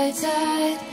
I died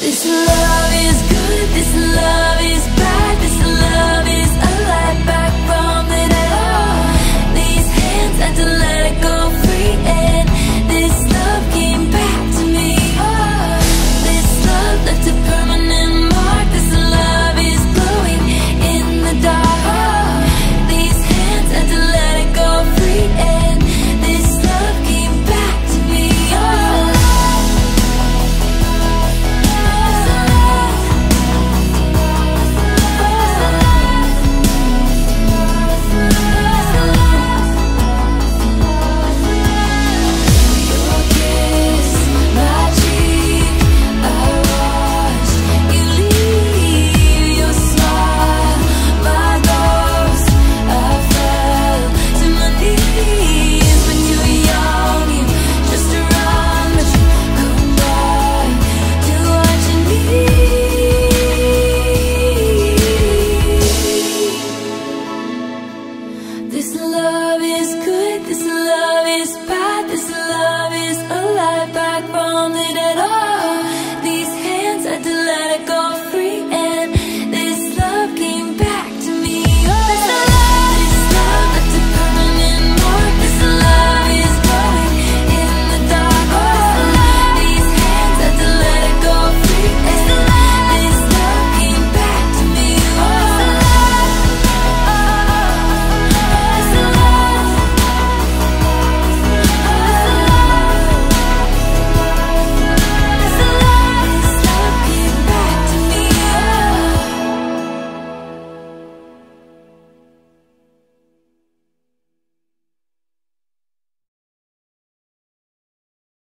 This love is good, this love is